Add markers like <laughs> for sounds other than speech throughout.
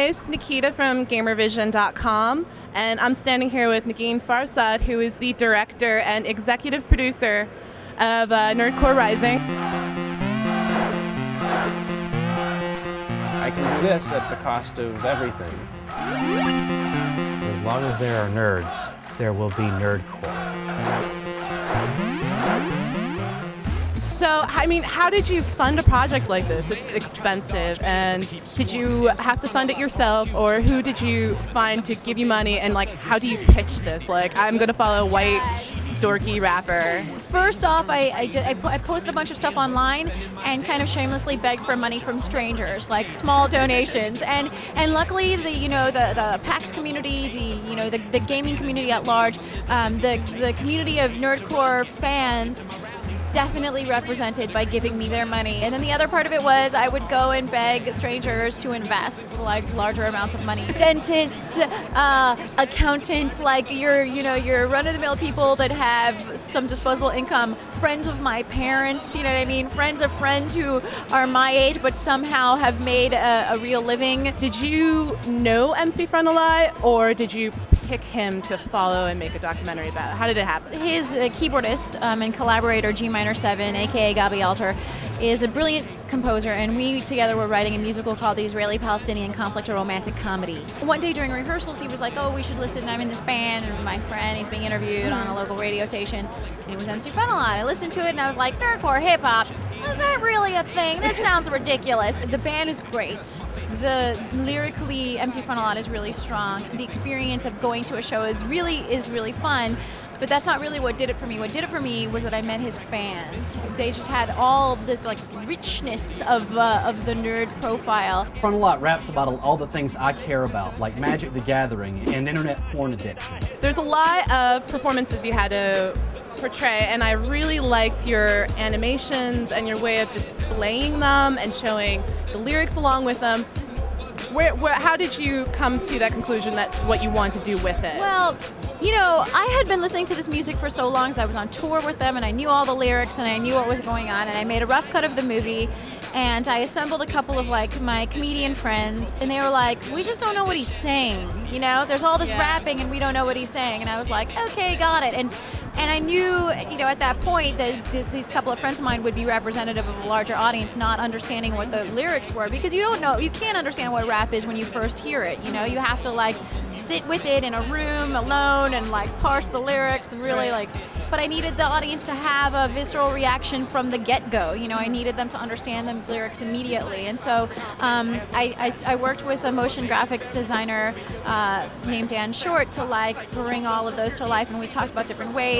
Hey, it's Nikkita from GamerVision.com, and I'm standing here with Negin Farsad, who is the director and executive producer of uh, Nerdcore Rising. I can do this at the cost of everything. As long as there are nerds, there will be nerdcore. So, I mean, how did you fund a project like this? It's expensive, and did you have to fund it yourself, or who did you find to give you money? And like, how do you pitch this? Like, I'm gonna follow a white dorky rapper. First off, I, I, just, I, I, posted a bunch of stuff online and kind of shamelessly begged for money from strangers, like small donations. And and luckily, the you know the, the PAX community, the you know the, the gaming community at large, um, the the community of nerdcore fans definitely represented by giving me their money. And then the other part of it was I would go and beg strangers to invest like larger amounts of money. Dentists, uh, accountants, like your you know your run-of-the-mill people that have some disposable income. Friends of my parents, you know what I mean. Friends of friends who are my age but somehow have made a, a real living. Did you know MC Frontalot, or did you pick him to follow and make a documentary about? It? How did it happen? His uh, keyboardist um, and collaborator, G Minor 7, aka Gabi Alter, is a brilliant composer, and we together were writing a musical called The Israeli Palestinian Conflict, a romantic comedy. One day during rehearsals, he was like, Oh, we should listen. I'm in this band, and my friend, he's being interviewed on a local radio station, and it was MC Frontalot. I listened to it, and I was like, Nerdcore hip hop, is that really a thing? This <laughs> sounds ridiculous. The band is great. The lyrically, MC Frontalot is really strong. The experience of going to a show is really is really fun. But that's not really what did it for me. What did it for me was that I met his fans. They just had all this like richness of uh, of the nerd profile. Frontalot raps about all the things I care about, like Magic the Gathering and internet porn addiction. There's a lot of performances you had to portray, and I really liked your animations and your way of displaying them and showing the lyrics along with them. Where, where, how did you come to that conclusion that's what you want to do with it? Well, you know, I had been listening to this music for so long, so I was on tour with them and I knew all the lyrics and I knew what was going on, and I made a rough cut of the movie and I assembled a couple of like my comedian friends, and they were like, "We just don't know what he's saying." You know, there's all this yeah. rapping, and we don't know what he's saying. And I was like, "Okay, got it." And and I knew, you know, at that point that these couple of friends of mine would be representative of a larger audience, not understanding what the lyrics were, because you don't know, you can't understand what rap is when you first hear it. You know, you have to like sit with it in a room alone and like parse the lyrics and really like but I needed the audience to have a visceral reaction from the get-go. You know, I needed them to understand the lyrics immediately, and so um, I, I, I, worked with a motion graphics designer uh, named Dan Short to like bring all of those to life, and we talked about different ways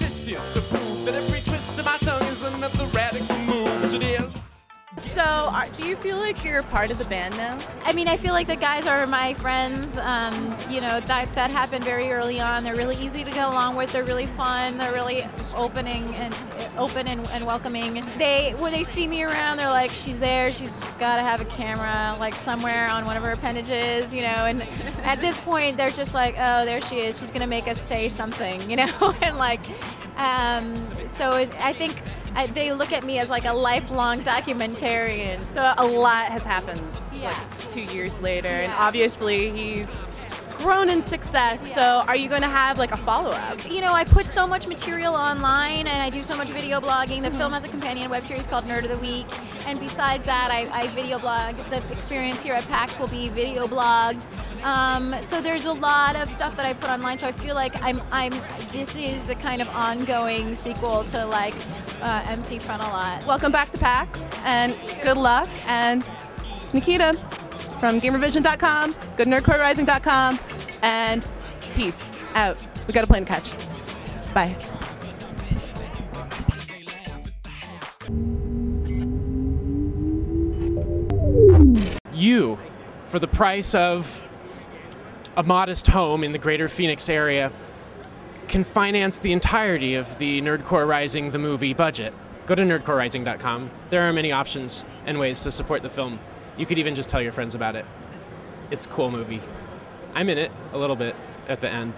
do you feel like you're part of the band now? I mean, I feel like the guys are my friends. Um, you know, that that happened very early on. They're really easy to get along with. They're really fun. They're really opening and open and, and welcoming. They when they see me around, they're like, "She's there. She's got to have a camera, like somewhere on one of her appendages." You know, and at this point, they're just like, "Oh, there she is. She's gonna make us say something," you know, <laughs> and like, um, so it, I think I, they look at me as like a lifelong documentarian. So a lot has happened yeah. like two years later, yeah. and obviously he's grown in success. Yeah. So are you going to have like a follow up? You know, I put so much material online and I do so much video blogging. The film has a companion web series called Nerd of the Week. And besides that, I, I video blog. The experience here at PAX will be video blogged. Um, so there's a lot of stuff that I put online. So I feel like I'm, I'm. This is the kind of ongoing sequel to like uh, MC Frontalot. Welcome back to PAX and good luck. And Nikkita from GamerVision.com, GoodNerdcoreRising.com, and peace out. We got a plane to catch. Bye. You, for the price of a modest home in the greater Phoenix area, can finance the entirety of the Nerdcore Rising the movie budget. Go to nerdcorerising.com. There are many options and ways to support the film. You could even just tell your friends about it. It's a cool movie. I'm in it a little bit at the end.